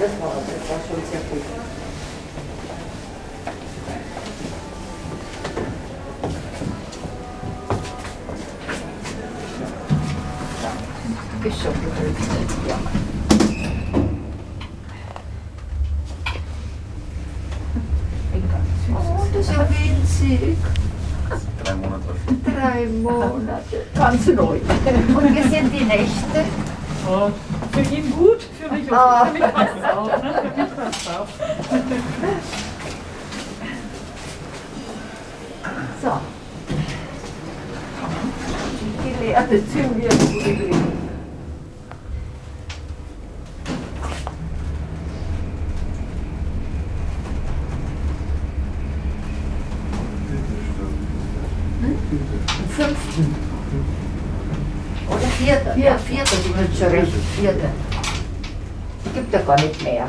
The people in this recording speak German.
Das war, das war schon sehr gut. Ist schon ja. Oh, das ist ja winzig. Drei Monate. Drei Monate. Ganz neu. Und wie sind die Nächte? Oh, für ihn gut, für mich Ah. auch. Für mich passt es auch. Ne? Für mich passt auch. So. Die gelehrte Zunge. Am fünften. Oder vierter. Ja, vierter, die wird schon recht. Vierter. Gibt ja gar nicht mehr.